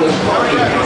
Republican Party